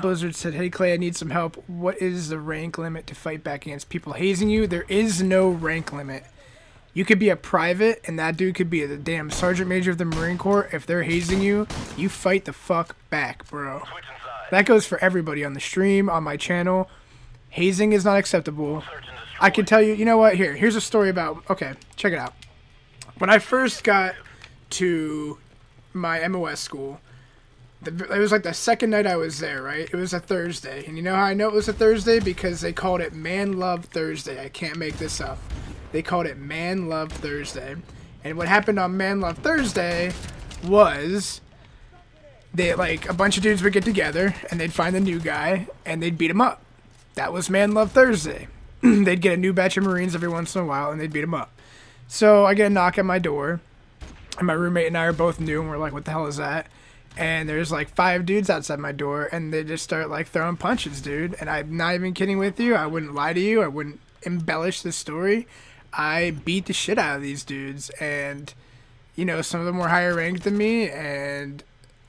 Blizzard said, Hey Clay, I need some help. What is the rank limit to fight back against people hazing you? There is no rank limit. You could be a private, and that dude could be the damn sergeant major of the Marine Corps. If they're hazing you, you fight the fuck back, bro. That goes for everybody on the stream, on my channel. Hazing is not acceptable. I can tell you, you know what? Here, here's a story about. Okay, check it out. When I first got to my MOS school, the, it was like the second night I was there, right? It was a Thursday. And you know how I know it was a Thursday? Because they called it Man Love Thursday. I can't make this up. They called it Man Love Thursday. And what happened on Man Love Thursday was they like a bunch of dudes would get together and they'd find the new guy and they'd beat him up. That was Man Love Thursday. they'd get a new batch of Marines every once in a while and they'd beat him up. So I get a knock at my door, and my roommate and I are both new, and we're like, "What the hell is that?" And there's like five dudes outside my door, and they just start like throwing punches, dude. And I'm not even kidding with you. I wouldn't lie to you. I wouldn't embellish the story. I beat the shit out of these dudes, and you know, some of them were higher ranked than me, and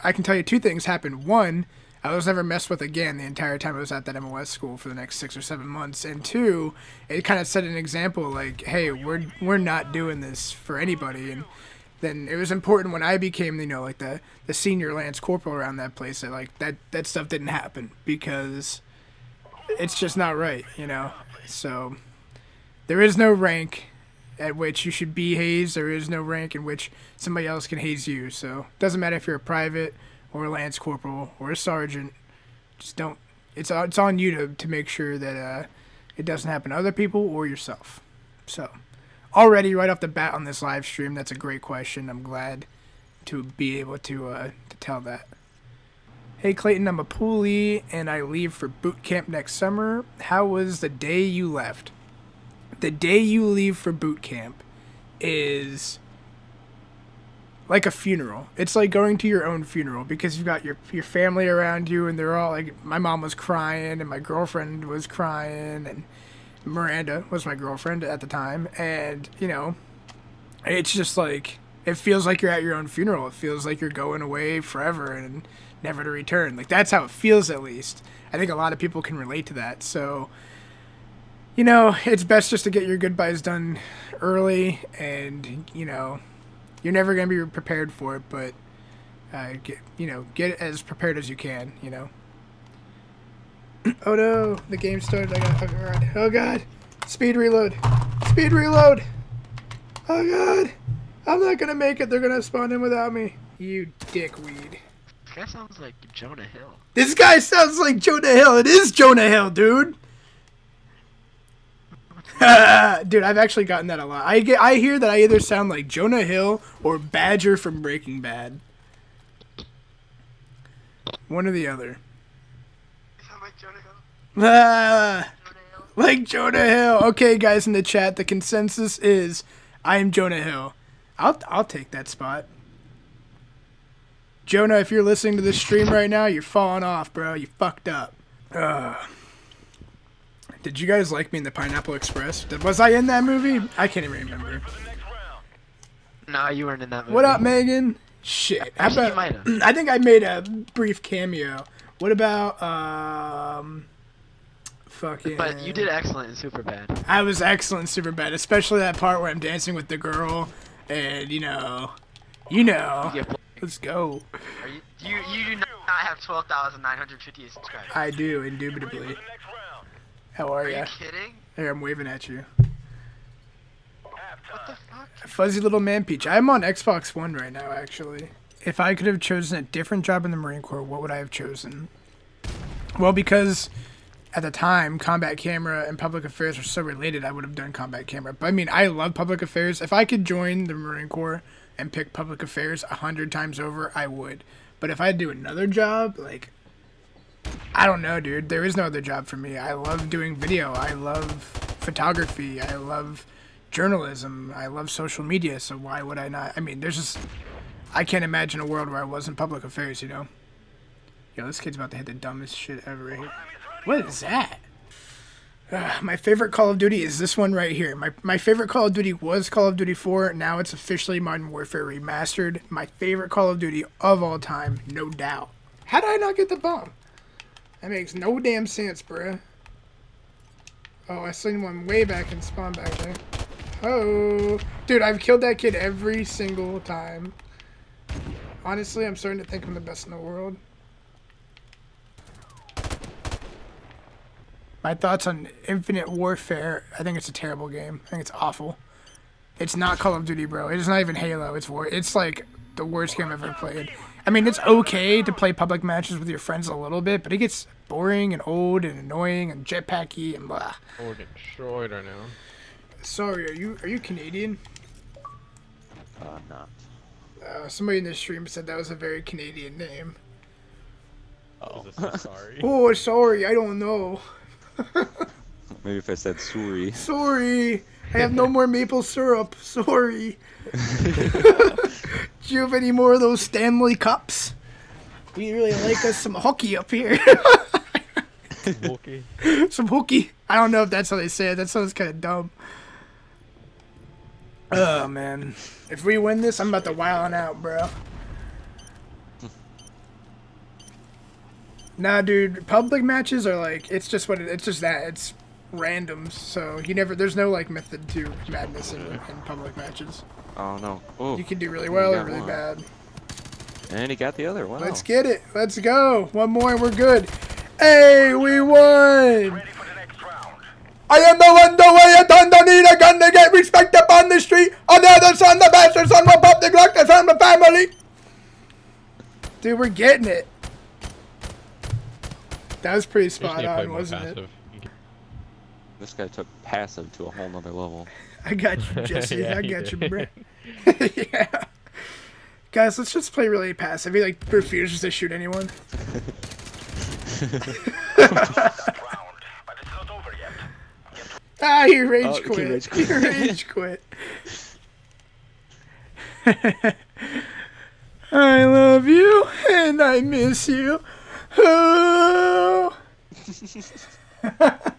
I can tell you two things happened. One, I was never messed with again the entire time I was at that MOS school for the next six or seven months. And two, it kind of set an example like, hey, we're we're not doing this for anybody. And then it was important when I became, you know, like the the senior lance corporal around that place that like that that stuff didn't happen because it's just not right, you know. So there is no rank at which you should be hazed. There is no rank in which somebody else can haze you. So it doesn't matter if you're a private or a lance corporal or a sergeant. Just don't. It's it's on you to to make sure that uh, it doesn't happen to other people or yourself. So already right off the bat on this live stream, that's a great question. I'm glad to be able to uh, to tell that. Hey Clayton, I'm a poolie and I leave for boot camp next summer. How was the day you left? The day you leave for boot camp is like a funeral. It's like going to your own funeral because you've got your your family around you and they're all like my mom was crying and my girlfriend was crying and Miranda was my girlfriend at the time and you know it's just like it feels like you're at your own funeral. It feels like you're going away forever and never to return. Like that's how it feels at least. I think a lot of people can relate to that. So you know, it's best just to get your goodbyes done early and you know, you're never to be prepared for it, but uh, get you know get as prepared as you can. You know. oh no, the game started. I got oh god, oh god, speed reload, speed reload. Oh god, I'm not gonna make it. They're gonna spawn in without me. You dickweed. This guy sounds like Jonah Hill. This guy sounds like Jonah Hill. It is Jonah Hill, dude. Dude, I've actually gotten that a lot. I get, I hear that I either sound like Jonah Hill or Badger from Breaking Bad. One or the other. Like Jonah Hill. Ah, like Jonah Hill. Okay, guys in the chat, the consensus is I am Jonah Hill. I'll I'll take that spot. Jonah, if you're listening to this stream right now, you're falling off, bro. You fucked up. Ugh. Did you guys like me in the Pineapple Express? Did, was I in that movie? I can't even remember. Nah, you weren't in that movie. What up, Megan? Shit. You about. I think I made a brief cameo. What about um fucking But you did excellent in Superbad. I was excellent in Superbad, especially that part where I'm dancing with the girl and you know you know You let's go. Are you, you, you do not have 12,950 subscribers. I do, indubitably. How are Are ya? you kidding? Here, I'm waving at you. What the fuck? Fuzzy little man peach. I'm on Xbox One right now, actually. If I could have chosen a different job in the Marine Corps, what would I have chosen? Well, because at the time, combat camera and public affairs were so related, I would have done combat camera. But I mean, I love public affairs. If I could join the Marine Corps and pick public affairs a hundred times over, I would. But if I do another job, like, I don't know, dude. There is no other job for me. I love doing video. I love photography. I love journalism. I love social media. So why would I not? I mean, there's just I can't imagine a world where I wasn't public affairs. You know? Yo, this kid's about to hit the dumbest shit ever. Right here. What is that? Ugh, my favorite Call of Duty is this one right here. My my favorite Call of Duty was Call of Duty 4. Now it's officially Modern Warfare Remastered. My favorite Call of Duty of all time, no doubt. How did I not get the bomb? That makes no damn sense, bruh. Oh, I seen one way back and spawn back there. Oh, dude, I've killed that kid every single time. Honestly, I'm starting to think I'm the best in the world. My thoughts on Infinite Warfare. I think it's a terrible game. I think it's awful. It's not Call of Duty, bro. It's not even Halo. It's war. It's like the worst game I've ever played. I mean, it's okay to play public matches with your friends a little bit, but it gets boring and old and annoying and jetpacky and blah. Oh, we're getting destroyed right now. Sorry, are you are you Canadian? Uh, not. Uh, somebody in the stream said that was a very Canadian name. Oh. Sorry? Oh, sorry, I don't know. Maybe if I said sorry. Sorry, I have no more maple syrup. Sorry. Do you have any more of those Stanley cups? We really like us some hockey up here. hockey. some hockey. I don't know if that's how they say it. That sounds kind of dumb. Oh man, if we win this, I'm about to wildin' out, bro. Nah, dude. Public matches are like it's just what it, it's just that it's randoms. So you never there's no like method to madness in, in public matches. Oh no. Oh. You can do really well or really one. bad. And he got the other. Wow. Let's get it. Let's go. One more and we're good. Hey, we won. I am the one, the way I turn, don't need a gun to get respect up on the street. On the other son, the bastard son will pop the Glock, the son of the family. Dude, we're getting it. That was pretty spot need to play on, wasn't it? This guy took passive to a whole nother level. I got you, Jesse. Yeah, I got you, did. bro. yeah. Guys, let's just play really passive. He like refuses to shoot anyone. Ah, he rage Oh, he quit. rage He quit. rage quit. I love you and I miss you. Oh.